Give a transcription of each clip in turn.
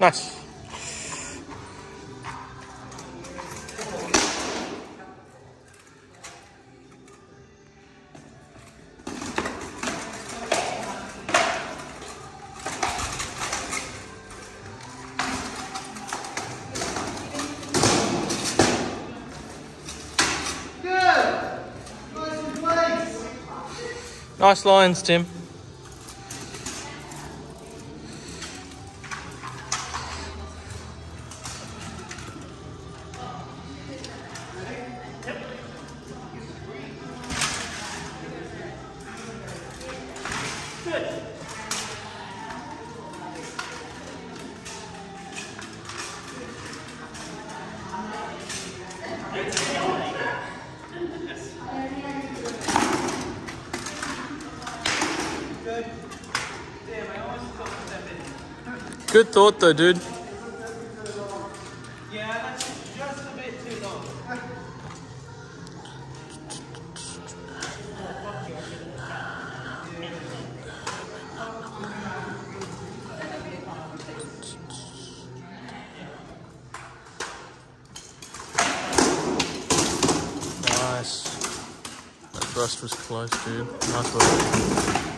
Nice. Good. Nice. Lines, Tim. Good thought though, dude. Yeah, that's just a bit too long. Nice. That thrust was close, dude. Nice work.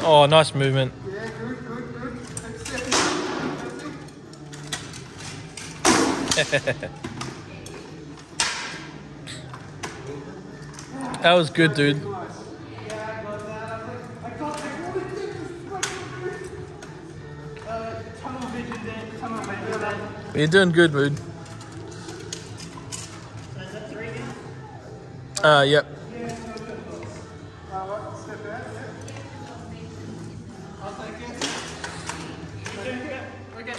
Oh, nice movement. Good, good, good. That was good, dude. Yeah, I got that. Uh, okay. Okay.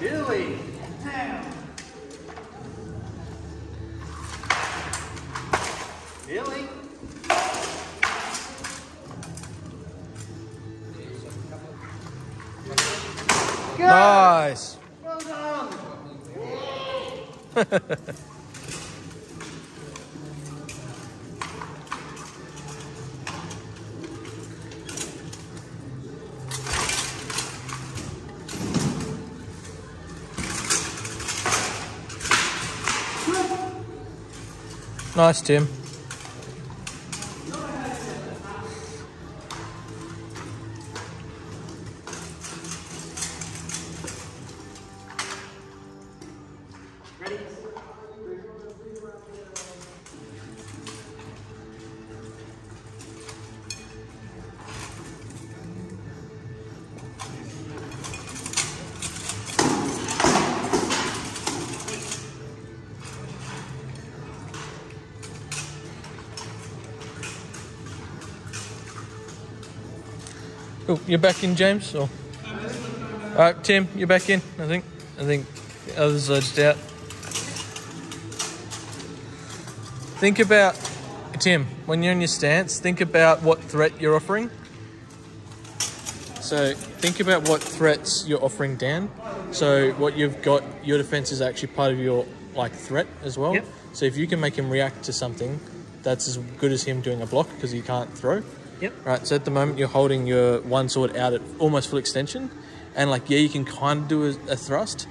Billy, Billy. Nice. Well done. Nice, Tim. Oh, you're back in, James? Or? All right, Tim, you're back in. I think. I think the others are just out. Think about Tim when you're in your stance. Think about what threat you're offering. So think about what threats you're offering Dan. So what you've got, your defense is actually part of your like threat as well. Yep. So if you can make him react to something, that's as good as him doing a block because he can't throw. Yep. Right. So at the moment you're holding your one sword out at almost full extension, and like yeah, you can kind of do a, a thrust,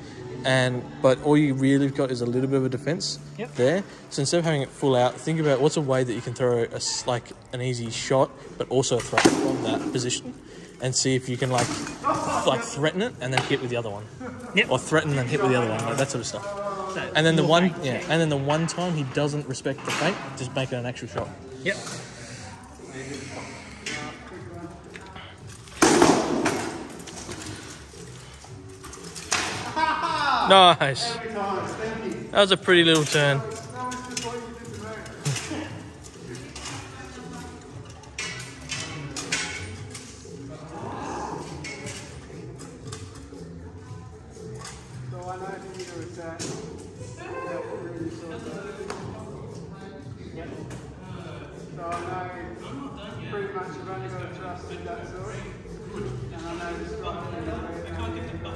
and but all you really got is a little bit of a defense Yep. there. So instead of having it full out, think about what's a way that you can throw a like an easy shot, but also a thrust from that position, and see if you can like like threaten it and then hit with the other one, Yep. or threaten and hit with the other one, like that sort of stuff. So, And then the one, yeah, and then the one time he doesn't respect the fake, just make it an actual shot. Yep. Nice. Every time, thank you. That was a pretty little turn. That was just what you did to me. So I know if you do attack, that will really sort of. So I know pretty much not give them back.